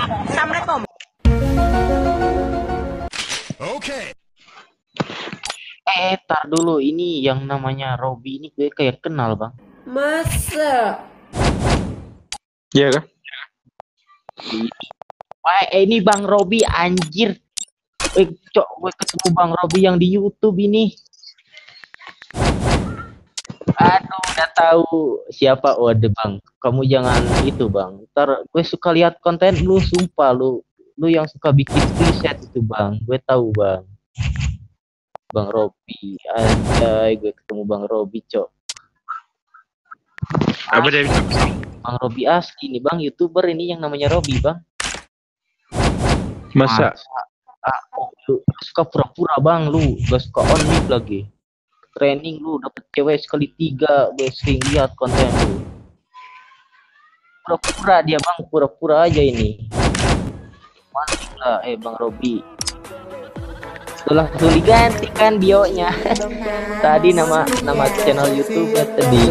Assalamualaikum. Eh, tar dulu. Ini yang namanya Robby ini gue kayak kenal, Bang. Masa? Iya kan? Wah, eh, ini Bang Robby anjir. Eh, cok, gue ketemu Bang Robby yang di YouTube ini. Udah tahu siapa Waduh, Bang. Kamu jangan itu, Bang. Ntar gue suka lihat konten lu, sumpah lu. Lu yang suka bikin riset itu, Bang. Gue tahu, Bang. Bang Robby. Anjay, gue ketemu Bang Robby, cok. Apa dia bisa Bang Robby asli nih, Bang. YouTuber ini yang namanya Robby, Bang. Masa? Ah, oh, lu suka pura-pura bang lu gak suka on mic lagi training lu dapet cewek sekali tiga gue sering lihat konten lu. Pura-pura dia bang pura-pura aja ini. Mantap lah eh bang Robi. Setelah langsung diganti kan bionya. Tadi nama nama channel YouTube tadi